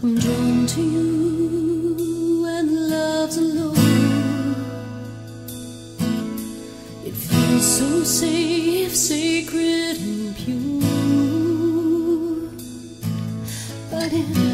I'm drawn to you and love's alone. It feels so safe, sacred, and pure. But it's